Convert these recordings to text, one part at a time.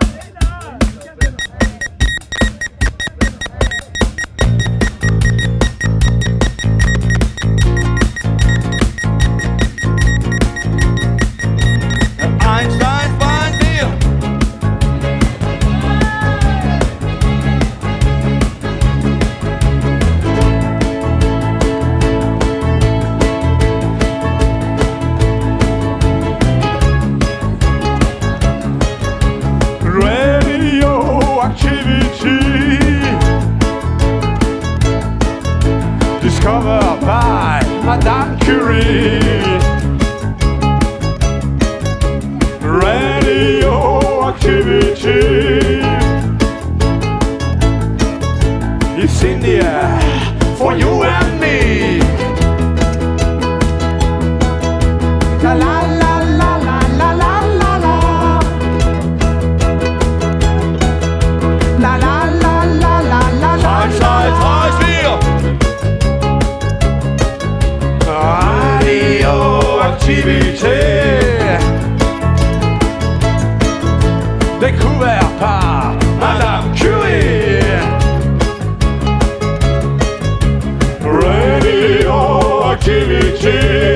Apenas! for you and me. La la la la la la la la la. La la la la la la la. Einstein, wir. Découvert par Madame Curie. величины.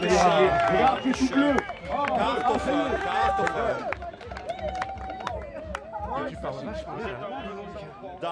Regarde, c'est tout bleu.